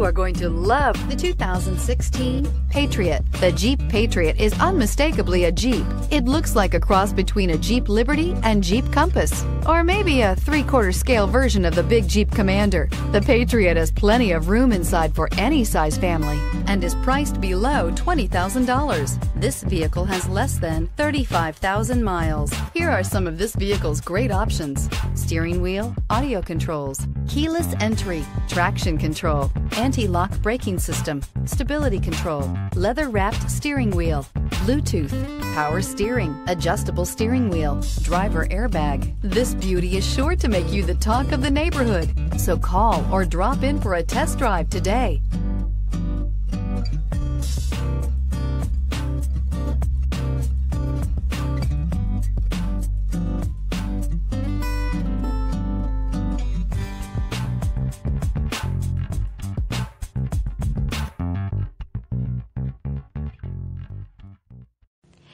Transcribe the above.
You are going to love the 2016 Patriot. The Jeep Patriot is unmistakably a Jeep. It looks like a cross between a Jeep Liberty and Jeep Compass, or maybe a three quarter scale version of the big Jeep Commander. The Patriot has plenty of room inside for any size family and is priced below $20,000. This vehicle has less than 35,000 miles. Here are some of this vehicle's great options steering wheel, audio controls, keyless entry, traction control, anti lock braking system, stability control, leather wrapped steering wheel, Bluetooth, power steering, adjustable steering wheel, driver airbag. This beauty is sure to make you the talk of the neighborhood. So call or drop in for a test drive today.